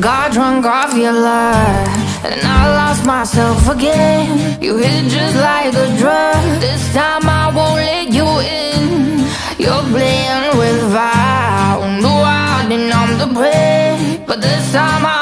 Got drunk off your love, and I lost myself again. You hit just like a drug. This time I won't let you in. You're playing with fire. No, I didn't I'm the prey, but this time I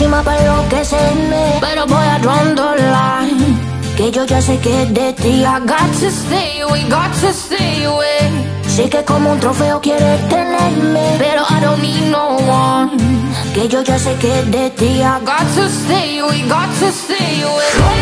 pócima para enloquecerme. Pero voy a draw the line Que yo ya sé que de ti I got to stay away, got to stay away. Sé que como un trofeo quieres tenerme Pero I don't need no one. Que yo ya sé que de ti I got to stay away, got to stay away